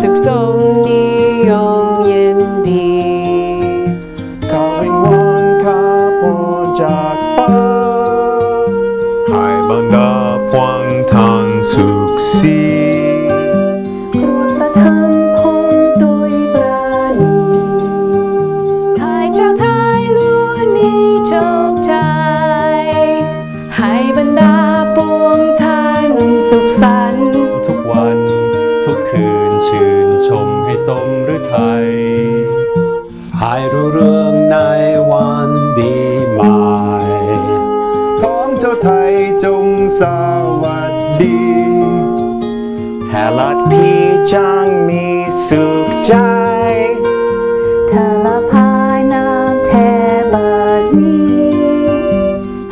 小心啲，用遠啲。求平安卡半摘花，海 bằng đá quang than sụp xi. Hãy subscribe cho kênh Ghiền Mì Gõ Để không bỏ lỡ những video hấp dẫn สมหรือไทยให้รู้เรื่องในวันปีใหม่พ้องเจ้าไทยจงสวัสดีแถลัดพี่จางมีสุขใจแถลพายน้ำแทบัดนี้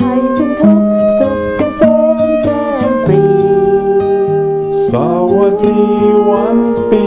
ให้สิ้นทุกสุขเกษมแปรปรี สวัสดีวันปี